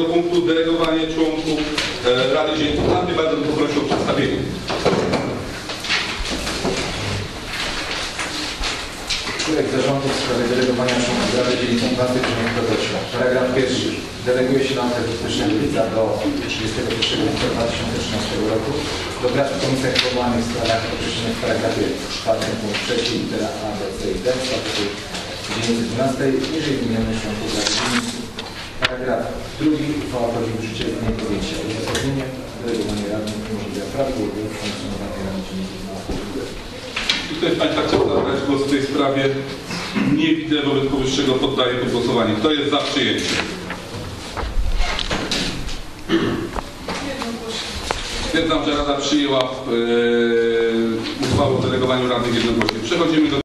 Do punktu delegowanie członków e, Rady Dzienników bardzo bym poprosił o przedstawienie. Projekt zarządu w sprawie delegowania członków Rady Dzienników Gminy Kogośla. Paragraf pierwszy. Deleguje się na okres 1 lipca do 31 lipca 2013 roku do prac w komisjach powołanych w sprawach określonych w paragrafie 4 punkt 3 litera A, B, C i D statutu 912 niżej wymienionych członków Rady Paragraf drugi. Uchwała wchodzi w życie z dniem podjęcia. Uzasadnienie. Delegowanie radnych umożliwia prawidłowe funkcjonowanie Radnych. Czy ktoś z Państwa chce zabrać głos w tej sprawie? Nie widzę, wobec powyższego poddaję pod głosowanie. Kto jest za przyjęciem? Stwierdzam, że Rada przyjęła e, uchwałę o delegowaniu radnych jednogłośnie. Przechodzimy do